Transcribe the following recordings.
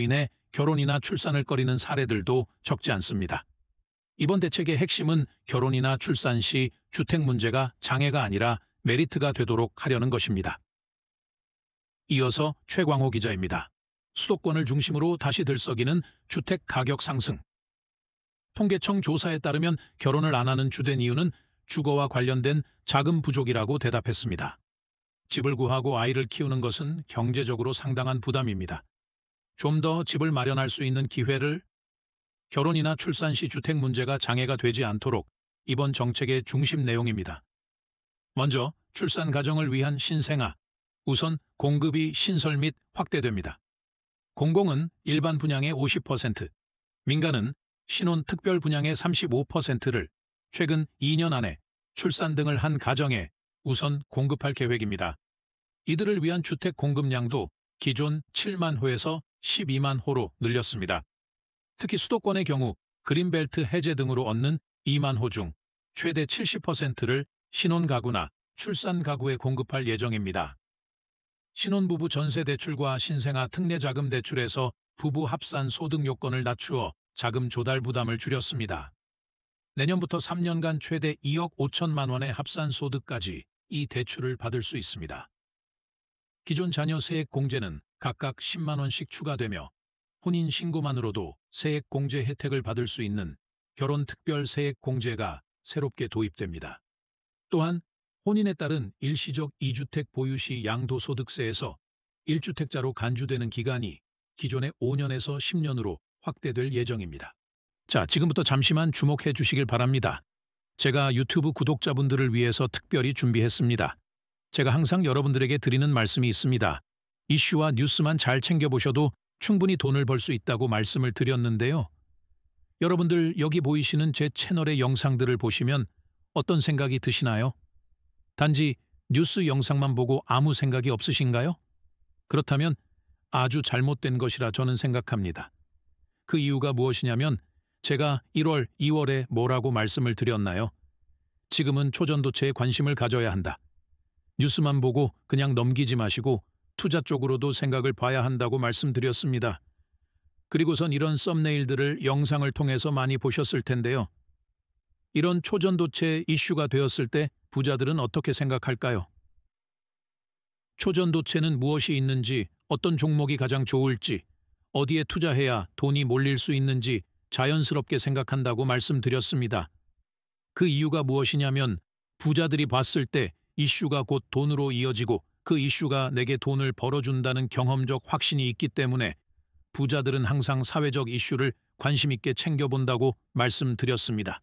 인해 결혼이나 출산을 꺼리는 사례들도 적지 않습니다. 이번 대책의 핵심은 결혼이나 출산 시 주택 문제가 장애가 아니라 메리트가 되도록 하려는 것입니다. 이어서 최광호 기자입니다. 수도권을 중심으로 다시 들썩이는 주택 가격 상승. 통계청 조사에 따르면 결혼을 안 하는 주된 이유는 주거와 관련된 자금 부족이라고 대답했습니다. 집을 구하고 아이를 키우는 것은 경제적으로 상당한 부담입니다. 좀 더 집을 마련할 수 있는 기회를 결혼이나 출산 시 주택 문제가 장애가 되지 않도록 이번 정책의 중심 내용입니다. 먼저 출산 가정을 위한 신생아, 우선 공급이 신설 및 확대됩니다. 공공은 일반 분양의 50%, 민간은 신혼 특별 분양의 35%를 최근 2년 안에 출산 등을 한 가정에 우선 공급할 계획입니다. 이들을 위한 주택 공급량도 기존 7만 호에서 12만 호로 늘렸습니다. 특히 수도권의 경우 그린벨트 해제 등으로 얻는 2만 호 중 최대 70%를 신혼가구나 출산 가구에 공급할 예정입니다. 신혼부부 전세대출과 신생아 특례자금 대출에서 부부 합산 소득 요건을 낮추어 자금 조달 부담을 줄였습니다. 내년부터 3년간 최대 2억 5천만 원의 합산 소득까지 이 대출을 받을 수 있습니다. 기존 자녀 세액 공제는 각각 10만 원씩 추가되며 혼인 신고만으로도 세액 공제 혜택을 받을 수 있는 결혼 특별 세액 공제가 새롭게 도입됩니다. 또한 혼인에 따른 일시적 2주택 보유 시 양도소득세에서 1주택자로 간주되는 기간이 기존의 5년에서 10년으로 확대될 예정입니다. 자, 지금부터 잠시만 주목해 주시길 바랍니다. 제가 유튜브 구독자분들을 위해서 특별히 준비했습니다. 제가 항상 여러분들에게 드리는 말씀이 있습니다. 이슈와 뉴스만 잘 챙겨보셔도 충분히 돈을 벌 수 있다고 말씀을 드렸는데요. 여러분들 여기 보이시는 제 채널의 영상들을 보시면 어떤 생각이 드시나요? 단지 뉴스 영상만 보고 아무 생각이 없으신가요? 그렇다면 아주 잘못된 것이라 저는 생각합니다. 그 이유가 무엇이냐면 제가 1월, 2월에 뭐라고 말씀을 드렸나요? 지금은 초전도체에 관심을 가져야 한다. 뉴스만 보고 그냥 넘기지 마시고 투자 쪽으로도 생각을 봐야 한다고 말씀드렸습니다. 그리고선 이런 썸네일들을 영상을 통해서 많이 보셨을 텐데요. 이런 초전도체 이슈가 되었을 때 부자들은 어떻게 생각할까요? 초전도체는 무엇이 있는지, 어떤 종목이 가장 좋을지, 어디에 투자해야 돈이 몰릴 수 있는지 자연스럽게 생각한다고 말씀드렸습니다. 그 이유가 무엇이냐면 부자들이 봤을 때 이슈가 곧 돈으로 이어지고 그 이슈가 내게 돈을 벌어준다는 경험적 확신이 있기 때문에 부자들은 항상 사회적 이슈를 관심 있게 챙겨본다고 말씀드렸습니다.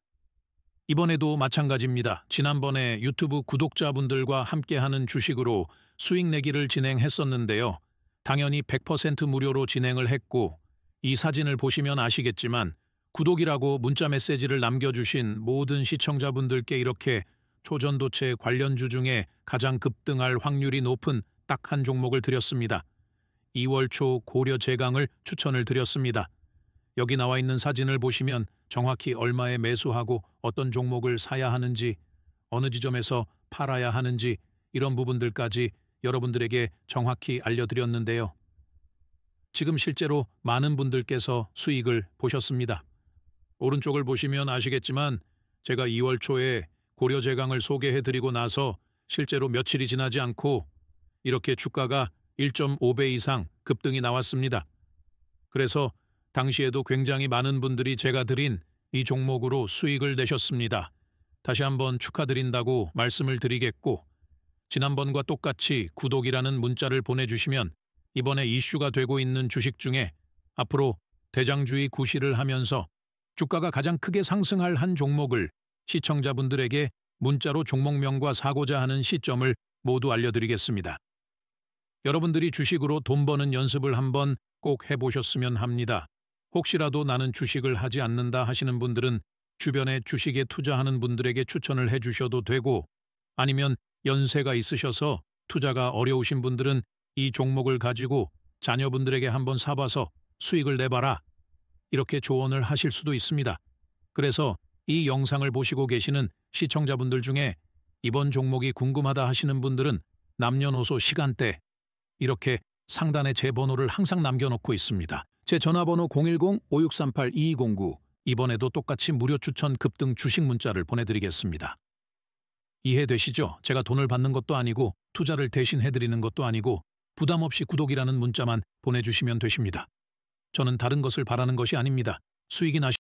이번에도 마찬가지입니다. 지난번에 유튜브 구독자분들과 함께하는 주식으로 수익 내기를 진행했었는데요. 당연히 100% 무료로 진행을 했고 이 사진을 보시면 아시겠지만 구독이라고 문자 메시지를 남겨주신 모든 시청자분들께 이렇게 초전도체 관련주 중에 가장 급등할 확률이 높은 딱 한 종목을 드렸습니다. 2월 초 고려 제강을 추천을 드렸습니다. 여기 나와 있는 사진을 보시면 정확히 얼마에 매수하고 어떤 종목을 사야 하는지 어느 지점에서 팔아야 하는지 이런 부분들까지 여러분들에게 정확히 알려드렸는데요. 지금 실제로 많은 분들께서 수익을 보셨습니다. 오른쪽을 보시면 아시겠지만 제가 2월 초에 고려 제강을 소개해드리고 나서 실제로 며칠이 지나지 않고 이렇게 주가가 1.5배 이상 급등이 나왔습니다. 그래서 당시에도 굉장히 많은 분들이 제가 드린 이 종목으로 수익을 내셨습니다. 다시 한번 축하드린다고 말씀을 드리겠고 지난번과 똑같이 구독이라는 문자를 보내주시면 이번에 이슈가 되고 있는 주식 중에 앞으로 대장주의 구실을 하면서 주가가 가장 크게 상승할 한 종목을 시청자분들에게 문자로 종목명과 사고자 하는 시점을 모두 알려드리겠습니다. 여러분들이 주식으로 돈 버는 연습을 한번 꼭 해보셨으면 합니다. 혹시라도 나는 주식을 하지 않는다 하시는 분들은 주변에 주식에 투자하는 분들에게 추천을 해주셔도 되고 아니면 연세가 있으셔서 투자가 어려우신 분들은 이 종목을 가지고 자녀분들에게 한번 사봐서 수익을 내봐라. 이렇게 조언을 하실 수도 있습니다. 그래서 이 영상을 보시고 계시는 시청자분들 중에 이번 종목이 궁금하다 하시는 분들은 남녀노소 시간대 이렇게 상단에 제 번호를 항상 남겨놓고 있습니다. 제 전화번호 010-5638-2209 이번에도 똑같이 무료 추천 급등 주식 문자를 보내드리겠습니다. 이해되시죠? 제가 돈을 받는 것도 아니고 투자를 대신 해드리는 것도 아니고 부담 없이 구독이라는 문자만 보내주시면 되십니다. 저는 다른 것을 바라는 것이 아닙니다. 수익이 나시